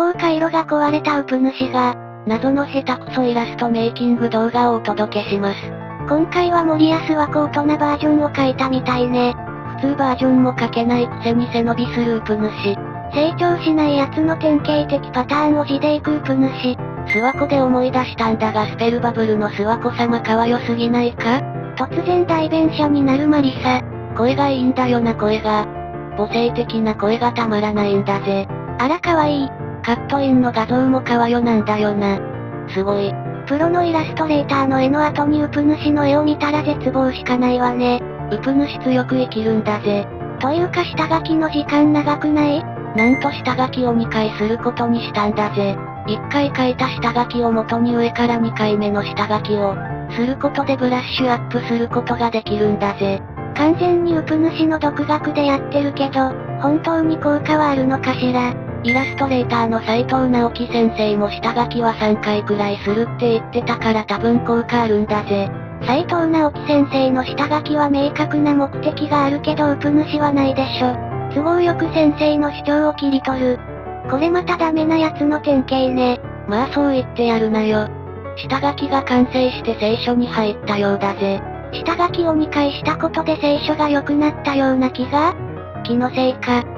思考回路が壊れたウプ主が、謎の下手くそイラストメイキング動画をお届けします。今回は森安は高等なバージョンを書いたみたいね。普通バージョンも書けないくせに背伸びするウプ主。成長しない奴の典型的パターンを地でいくウプ主。諏訪湖で思い出したんだがスペルバブルの諏訪湖様かわよすぎないか？突然代弁者になるマリサ。声がいいんだよな声が。母性的な声がたまらないんだぜ。あらかわいい。カットインの画像もかわよなんだよな。すごい。プロのイラストレーターの絵の後にウプ主の絵を見たら絶望しかないわね。ウプ主強く生きるんだぜ。というか下書きの時間長くない？なんと下書きを2回することにしたんだぜ。1回書いた下書きを元に上から2回目の下書きを、することでブラッシュアップすることができるんだぜ。完全にウプ主の独学でやってるけど、本当に効果はあるのかしら？イラストレーターの斎藤直樹先生も下書きは3回くらいするって言ってたから多分効果あるんだぜ。斎藤直樹先生の下書きは明確な目的があるけどウプ主はないでしょ。都合よく先生の主張を切り取る。これまたダメなやつの典型ね。まあそう言ってやるなよ。下書きが完成して聖書に入ったようだぜ。下書きを2回したことで聖書が良くなったような気が気のせいか。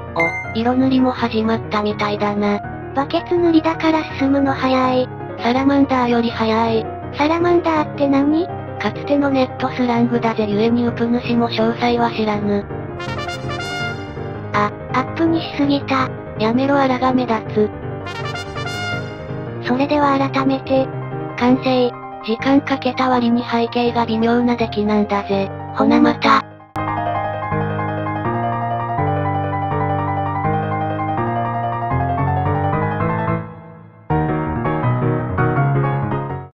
色塗りも始まったみたいだな。バケツ塗りだから進むの早い。サラマンダーより早い。サラマンダーって何？かつてのネットスラングだぜ故にウプ主も詳細は知らぬ。あ、アップにしすぎた。やめろあらが目立つ。それでは改めて、完成。時間かけた割に背景が微妙な出来なんだぜ。ほなまた。